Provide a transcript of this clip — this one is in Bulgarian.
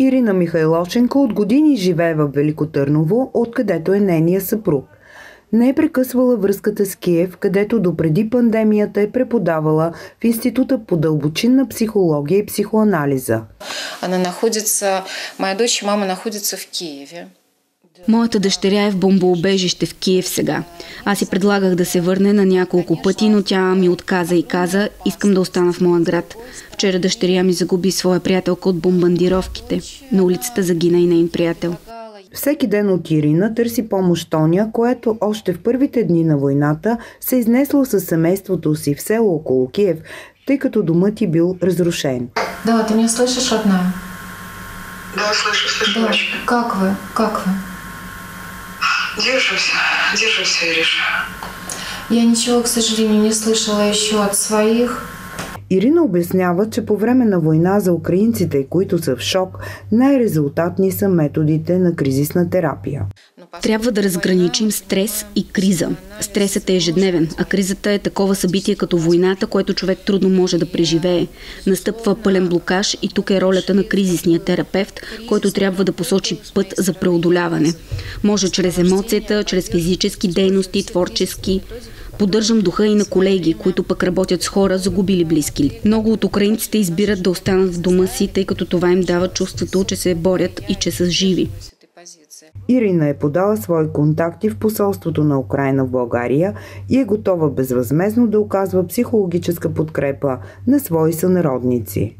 Ирина Михайлошенко от години живее в Велико Търново, откъдето е нейния съпруг. Не е прекъсвала връзката с Киев, където допреди пандемията е преподавала в Института по дълбочинна психология и психоанализа. Она находится, моя дочь и мама находятся в Киеве. Моята дъщеря е в бомбоубежище в Киев сега. Аз си предлагах да се върне на няколко пъти, но тя ми отказа и каза, искам да остана в моя град. Вчера дъщеря ми загуби своя приятелка от бомбандировките. На улицата загина и нейн приятел. Всеки ден от Ирина търси помощ Тоня, което още в първите дни на войната се изнесло със семейството си в село около Киев, тъй като домът ти бил разрушен. Да, ты меня слышишь, родная? Да, слышу, слышу, Да. Как вы? Как вы? Держусь, держусь, Ириш. Я ничего, к сожалению, не слышала еще от своих. Ирина обяснява, че по време на война за украинците, които са в шок, най-резултатни са методите на кризисна терапия. Трябва да разграничим стрес и криза. Стресът е ежедневен, а кризата е такова събитие като войната, което човек трудно може да преживее. Настъпва пълен блокаж и тук е ролята на кризисния терапевт, който трябва да посочи път за преодоляване. Може чрез емоцията, чрез физически дейности, творчески. Поддържам духа и на колеги, които пък работят с хора, загубили близки. Много от украинците избират да останат в дома си, тъй като това им дава чувството, че се борят и че са живи. Ирина е подала свои контакти в посолството на Украина в България и е готова безвъзмезно да оказва психологическа подкрепа на свои сънародници.